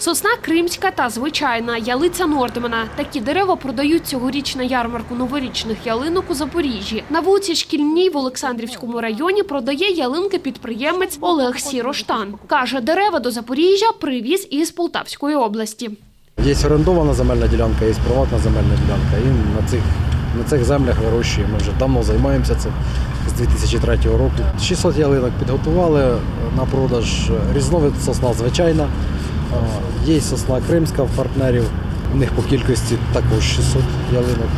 Сосна кримська та звичайна, ялиця Нордмана. Такі дерева продають цьогоріч на ярмарку новорічних ялинок у Запоріжжі. На вулиці Шкільній в Олександрівському районі продає ялинки підприємець Олег Сіроштан. Каже, дерева до Запоріжжя привіз із Полтавської області. Є орендована земельна ділянка, є приватна земельна ділянка. І на цих, на цих землях вирощуємо. Ми вже давно займаємося цим з 2003 року. 600 ялинок підготували на продаж. Різновид сосна звичайна. Є сосна кримська в партнерів. У них по кількості також 600 ялинок.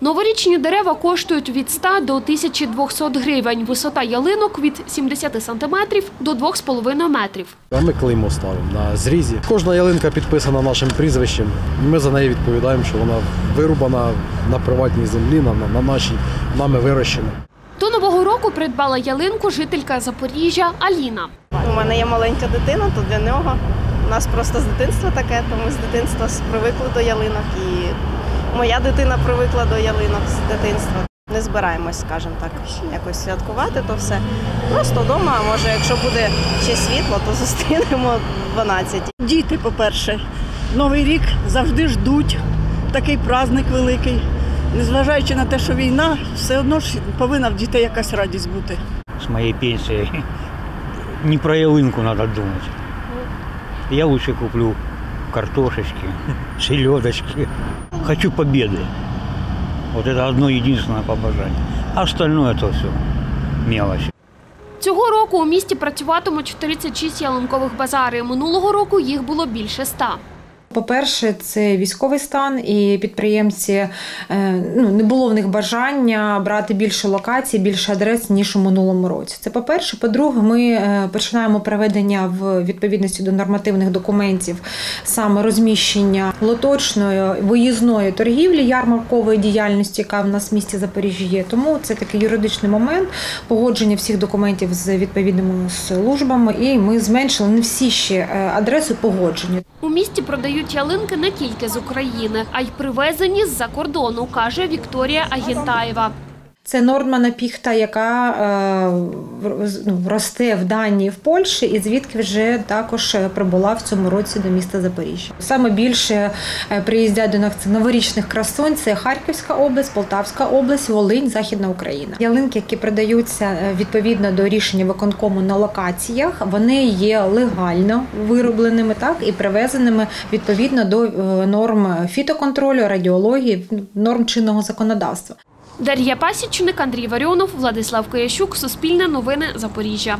Новорічні дерева коштують від 100 до 1200 гривень. Висота ялинок від 70 сантиметрів до 2,5 метрів. А ми клеймо ставимо на зрізі. Кожна ялинка підписана нашим прізвищем. Ми за неї відповідаємо, що вона вирубана на приватній землі, на, на, на нашій, нами вирощена. До Нового року придбала ялинку жителька Запоріжжя Аліна. У мене є маленька дитина, то для нього нас просто з дитинства таке, тому з дитинства привикли до ялинок. І моя дитина привикла до ялинок з дитинства. Не збираємось, скажімо так, якось святкувати то все. Просто вдома, а може, якщо буде ще світло, то зустрінемо 12. Діти, по-перше, Новий рік завжди ждуть такий праздник великий. Незважаючи на те, що війна, все одно ж повинна в дітей якась радість бути. с моей пенсией. Не про ялынку надо думать. Я лучше куплю картошечки, селедочки. Хочу победы. Вот это одно единственное побожание. А остальное это все мелочь. Цього року у місті працюватимуть 36 ялинкових базари. Минулого року їх було більше 100. По-перше, це військовий стан, і підприємці е, ну, не було в них бажання брати більше локацій, більше адрес, ніж у минулому році. Це по-перше. По-друге, ми е, починаємо проведення в відповідності до нормативних документів саме розміщення лоточної виїзної торгівлі, ярмаркової діяльності, яка в нас в місті Запоріжжя є. Тому це такий юридичний момент погодження всіх документів з відповідними службами, і ми зменшили не всі ще е, адреси погодження. У місті продають ялинки не тільки з України, а й привезені з-за кордону, каже Вікторія Агентаєва. Це нордмана піхта, яка е, ну, росте в Данії, в Польщі, і звідки вже також е, прибула в цьому році до міста Запоріжжя. Саме більше е, приїздять до нас новорічних красунь. Це Харківська область, Полтавська область, Волинь, Західна Україна. Ялинки, які продаються відповідно до рішення виконкому на локаціях, вони є легально виробленими, так і привезеними відповідно до норм фітоконтролю, радіології, норм чинного законодавства. Дар'я Пасічник, Андрій Варіонов, Владислав Киящук, Суспільне новини Запоріжжя.